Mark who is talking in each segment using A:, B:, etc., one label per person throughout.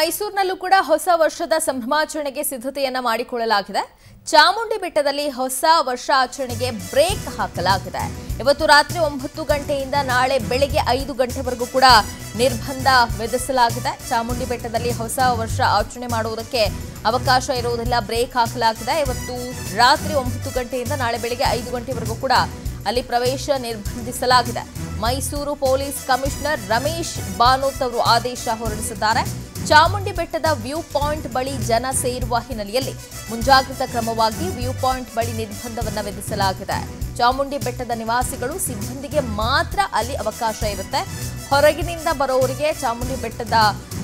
A: ಮೈಸೂರಿನಲ್ಲೂ ಕೂಡ ಹೊಸ ವರ್ಷದ ಸಂಭ್ರಮಾಚರಣೆಗೆ ಸಿದ್ಧತೆಯನ್ನ ಮಾಡಿಕೊಳ್ಳಲಾಗಿದೆ. ಚಾಮುಂಡಿ ಬೆಟ್ಟದಲ್ಲಿ ಹೊಸ ವರ್ಷ ಆಚರಣೆಗೆ ಬ್ರೇಕ್ ಹಾಕಲಾಗಿದೆ. ಇವತ್ತು ರಾತ್ರಿ ಒಂಬತ್ತು ಗಂಟೆಯಿಂದ ನಾಳೆ ಬೆಳಿಗ್ಗೆ ಐದು ಗಂಟೆವರೆಗೂ ಕೂಡ ನಿರ್ಬಂಧ ವಿಧಿಸಲಾಗಿದೆ. ಚಾಮುಂಡಿ ಬೆಟ್ಟದಲ್ಲಿ ಹೊಸ ವರ್ಷ ಆಚರಣೆ ಮಾಡುವುದಕ್ಕೆ ಅವಕಾಶ ಇರುವುದಿಲ್ಲ, ಬ್ರೇಕ್ ಹಾಕಲಾಗಿದೆ. ಇವತ್ತು ರಾತ್ರಿ ಒಂಬತ್ತು ಗಂಟೆಯಿಂದ ನಾಳೆ ಬೆಳಿಗ್ಗೆ ಐದು ಗಂಟೆವರೆಗೂ ಕೂಡ ಅಲ್ಲಿ ಪ್ರವೇಶ ನಿರ್ಬಂಧಿಸಲಾಗಿದೆ. ಮೈಸೂರು ಪೊಲೀಸ್ ಕಮಿಷನರ್ ರಮೇಶ್ ಬಾನೋತ್ ಅವರು ಆದೇಶ ಹೊರಡಿಸಿದ್ದಾರೆ. ಚಾಮುಂಡಿ ಬೆಟ್ಟದ ವ್ಯೂ ಪಾಯಿಂಟ್ ಬಳಿ ಜನ ಸೇರುವ ಹಿನ್ನೆಲೆಯಲ್ಲಿ ಮುಂಜಾಗ್ರತಾ ಕ್ರಮವಾಗಿ ವ್ಯೂ ಪಾಯಿಂಟ್ ಬಳಿ ನಿರ್ಬಂಧವನ್ನು ವಿಧಿಸಲಾಗಿದೆ. ಚಾಮುಂಡಿ ಬೆಟ್ಟದ ನಿವಾಸಿಗಳು ಸಿಬ್ಬಂದಿಗೆ ಮಾತ್ರ ಅಲ್ಲಿ ಅವಕಾಶ ಇರುತ್ತೆ. ಹೊರಗಿನಿಂದ ಬರೋವರಿಗೆ ಚಾಮುಂಡಿ ಬೆಟ್ಟದ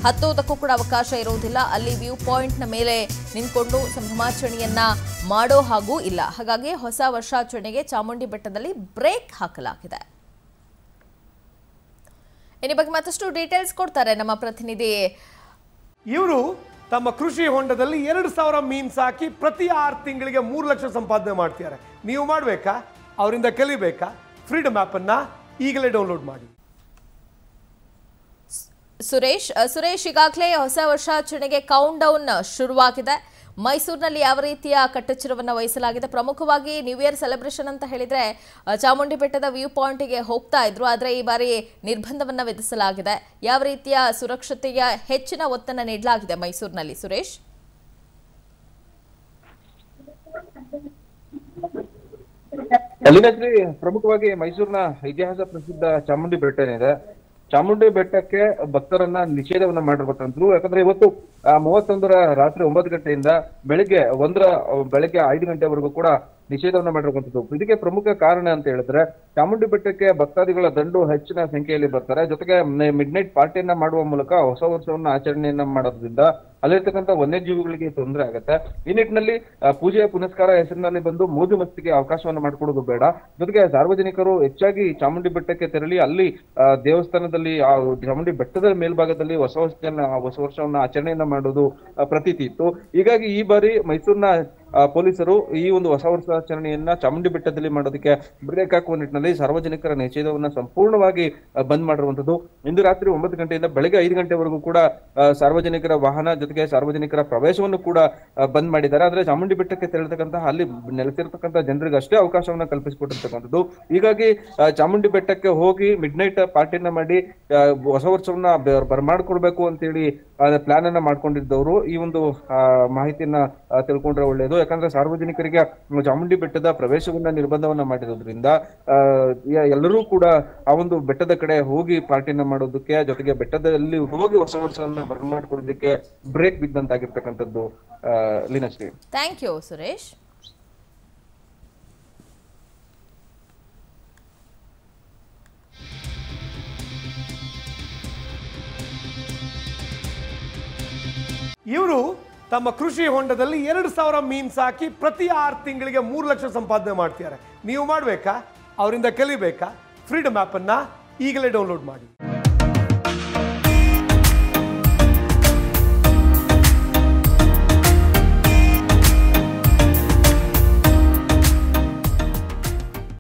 A: ಹತ್ತೋದಕ್ಕೂ ಕೂಡ ಅವಕಾಶ ಇರುವುದಿಲ್ಲ. ಅಲ್ಲಿ ವ್ಯೂ ಪಾಯಿಂಟ್ನ ಮೇಲೆ ನಿಂತ್ಕೊಂಡು ಸಂಭ್ರಮಾಚರಣೆಯನ್ನ ಮಾಡೋ ಹಾಗೂ ಇಲ್ಲ. ಹಾಗಾಗಿ ಹೊಸ ವರ್ಷಾಚರಣೆಗೆ ಚಾಮುಂಡಿ ಬೆಟ್ಟದಲ್ಲಿ ಬ್ರೇಕ್ ಹಾಕಲಾಗಿದೆ. ಇನ್ನು ಬಗ್ಗೆ ಮತ್ತಷ್ಟು ಡೀಟೇಲ್ಸ್ ಕೊಡ್ತಾರೆ ನಮ್ಮ ಪ್ರತಿನಿಧಿ
B: ಇವರು ತಮ್ಮ ಕೃಷಿ ಹೊಂಡದಲ್ಲಿ ಎರಡು ಸಾವಿರ ಮೀನ್ಸ್ ಸಾಕಿ ಪ್ರತಿ ಆರು ತಿಂಗಳಿಗೆ ಮೂರು ಲಕ್ಷ ಸಂಪಾದನೆ ಮಾಡ್ತಿದ್ದಾರೆ. ನೀವು ಮಾಡಬೇಕಾ? ಅವರಿಂದ ಕಲಿಬೇಕಾ? ಫ್ರೀಡಮ್ ಆ್ಯಪನ್ನು ಈಗಲೇ ಡೌನ್ಲೋಡ್ ಮಾಡಿ.
A: ಸುರೇಶ್ ಸುರೇಶ್ ಈಗಾಗಲೇ ಹೊಸ ವರ್ಷಾಚರಣೆಗೆ ಕೌಂಟ್ ಡೌನ್ ಶುರುವಾಗಿದೆ. ಮೈಸೂರಿನಲ್ಲಿ ಯಾವ ರೀತಿಯ ಕಟ್ಟೆಚ್ಚರವನ್ನು ವಹಿಸಲಾಗಿದೆ? ಪ್ರಮುಖವಾಗಿ ನ್ಯೂ ಇಯರ್ ಸೆಲೆಬ್ರೇಷನ್ ಅಂತ ಹೇಳಿದ್ರೆ ಚಾಮುಂಡಿ ಬೆಟ್ಟದ ವ್ಯೂ ಪಾಯಿಂಟ್ಗೆ ಹೋಗ್ತಾ ಇದ್ರು. ಆದರೆ ಈ ಬಾರಿ ನಿರ್ಬಂಧವನ್ನು ವಿಧಿಸಲಾಗಿದೆ. ಯಾವ ರೀತಿಯ ಸುರಕ್ಷತೆಯ ಹೆಚ್ಚಿನ ಒತ್ತನ್ನು ನೀಡಲಾಗಿದೆ ಮೈಸೂರಿನಲ್ಲಿ? ಸುರೇಶ್?
C: ಪ್ರಮುಖವಾಗಿ ಮೈಸೂರಿನ ಇತಿಹಾಸ ಪ್ರಸಿದ್ಧ ಚಾಮುಂಡಿ ಬೆಟ್ಟ ಏನಿದೆ ಚಾಮುಂಡಿ ಬೆಟ್ಟಕ್ಕೆ ಭಕ್ತರನ್ನ ನಿಷೇಧವನ್ನ ಮಾಡಿರ್ಬೇಕಂದ್ರು, ಯಾಕಂದ್ರೆ ಇವತ್ತು ಮೂವತ್ತೊಂದರ ರಾತ್ರಿ ಒಂಬತ್ತು ಗಂಟೆಯಿಂದ ಬೆಳಿಗ್ಗೆ ಒಂದರ, ಬೆಳಿಗ್ಗೆ ಐದು ಗಂಟೆವರೆಗೂ ಕೂಡ ನಿಷೇಧವನ್ನ ಮಾಡಿರುವಂತದ್ದು ಇದಕ್ಕೆ ಪ್ರಮುಖ ಕಾರಣ ಅಂತ ಹೇಳಿದ್ರೆ, ಚಾಮುಂಡಿ ಬೆಟ್ಟಕ್ಕೆ ಭಕ್ತಾದಿಗಳ ದಂಡು ಹೆಚ್ಚಿನ ಸಂಖ್ಯೆಯಲ್ಲಿ ಬರ್ತಾರೆ. ಜೊತೆಗೆ ಮಿಡ್ ನೈಟ್ ಪಾರ್ಟಿಯನ್ನ ಮಾಡುವ ಮೂಲಕ ಹೊಸ ವರ್ಷವನ್ನ ಆಚರಣೆಯನ್ನ ಮಾಡೋದ್ರಿಂದ ಅಲ್ಲಿರ್ತಕ್ಕಂಥ ವನ್ಯಜೀವಿಗಳಿಗೆ ತೊಂದರೆ ಆಗುತ್ತೆ. ಈ ನಿಟ್ಟಿನಲ್ಲಿ ಪೂಜೆಯ ಪೂಜೆ ಪುನಸ್ಕಾರ ಹೆಸರಿನಲ್ಲಿ ಬಂದು ಮೋಜು ಮಸ್ತಿಗೆ ಅವಕಾಶವನ್ನು ಮಾಡಿಕೊಡೋದು ಬೇಡ. ಜೊತೆಗೆ ಸಾರ್ವಜನಿಕರು ಹೆಚ್ಚಾಗಿ ಚಾಮುಂಡಿ ಬೆಟ್ಟಕ್ಕೆ ತೆರಳಿ ಅಲ್ಲಿ ದೇವಸ್ಥಾನದಲ್ಲಿ, ಆ, ಚಾಮುಂಡಿ ಬೆಟ್ಟದ ಮೇಲ್ಭಾಗದಲ್ಲಿ ಹೊಸ ವರ್ಷ ಹೊಸ ವರ್ಷವನ್ನ ಆಚರಣೆಯನ್ನ ಮಾಡೋದು ಪ್ರತೀತಿ ಇತ್ತು. ಹೀಗಾಗಿ ಈ ಬಾರಿ ಮೈಸೂರಿನ ಪೊಲೀಸರು ಈ ಒಂದು ಹೊಸ ವರ್ಷಾಚರಣೆಯನ್ನ ಚಾಮುಂಡಿ ಬೆಟ್ಟದಲ್ಲಿ ಮಾಡೋದಕ್ಕೆ ಬ್ರೇಕ್ ಹಾಕುವ ನಿಟ್ಟಿನಲ್ಲಿ ಸಾರ್ವಜನಿಕರ ನಿಷೇಧವನ್ನ ಸಂಪೂರ್ಣವಾಗಿ ಬಂದ್ ಮಾಡಿರುವಂತದ್ದು ಇಂದು ರಾತ್ರಿ ಒಂಬತ್ತು ಗಂಟೆಯಿಂದ ಬೆಳಗ್ಗೆ ಐದು ಗಂಟೆವರೆಗೂ ಕೂಡ ಸಾರ್ವಜನಿಕರ ವಾಹನ ಜೊತೆಗೆ ಸಾರ್ವಜನಿಕರ ಪ್ರವೇಶವನ್ನು ಕೂಡ ಬಂದ್ ಮಾಡಿದ್ದಾರೆ. ಆದ್ರೆ ಚಾಮುಂಡಿ ಬೆಟ್ಟಕ್ಕೆ ತೆರಳತಕ್ಕಂತಹ, ಅಲ್ಲಿ ನೆಲೆಸಿರ್ತಕ್ಕಂಥ ಜನರಿಗೆ ಅಷ್ಟೇ ಅವಕಾಶವನ್ನ ಕಲ್ಪಿಸಿಕೊಟ್ಟಿರ್ತಕ್ಕಂಥದ್ದು. ಹೀಗಾಗಿ ಚಾಮುಂಡಿ ಬೆಟ್ಟಕ್ಕೆ ಹೋಗಿ ಮಿಡ್ ನೈಟ್ ಪಾರ್ಟಿನ ಮಾಡಿ ಹೊಸ ವರ್ಷವನ್ನ ಬರ್ಮಾಡ್ಕೊಡ್ಬೇಕು ಅಂತೇಳಿ ಪ್ಲಾನ್ ಅನ್ನ ಮಾಡ್ಕೊಂಡಿದ್ದವರು. ಈ ಒಂದು ಮಾಹಿತಿಯನ್ನ ತಿಳ್ಕೊಂಡ್ರೆ ಒಳ್ಳೆಯದು ಯಾಕಂದ್ರೆ ಸಾರ್ವಜನಿಕರಿಗೆ ಚಾಮುಂಡಿ ಬೆಟ್ಟದ ಪ್ರವೇಶವನ್ನ ನಿರ್ಬಂಧವನ್ನ ಮಾಡಿರೋದ್ರಿಂದ ಆ, ಎಲ್ಲರೂ ಕೂಡ ಆ ಒಂದು ಬೆಟ್ಟದ ಕಡೆ ಹೋಗಿ ಪಾರ್ಟಿನ ಮಾಡೋದಕ್ಕೆ ಜೊತೆಗೆ ಬೆಟ್ಟದಲ್ಲಿ ಹೋಗಿ ಹೊಸ ವರ್ಷವನ್ನ ಬರಮಾಡ್ಕೊಳ್ಳೋದಕ್ಕೆ ಬ್ರೇಕ್ ಬಿದ್ದಂತಾಗಿರ್ತಕ್ಕಂಥದ್ದು ಲೀನಶ್ರೀ.
A: ಥ್ಯಾಂಕ್ ಯು ಸುರೇಶ್
B: ಇವರು ತಮ್ಮ ಕೃಷಿ ಹೊಂಡದಲ್ಲಿ ಎರಡು ಸಾವಿರ ಮೀನ್ಸ್ ಸಾಕಿ ಪ್ರತಿ ಆರು ತಿಂಗಳಿಗೆ ಮೂರು ಲಕ್ಷ ಸಂಪಾದನೆ ಮಾಡ್ತಿದ್ದಾರೆ. ನೀವು ಮಾಡಬೇಕಾ? ಅವರಿಂದ ಕಲಿಬೇಕಾ? ಫ್ರೀಡಮ್ ಆ್ಯಪನ್ನು ಈಗಲೇ ಡೌನ್ಲೋಡ್ ಮಾಡಿ.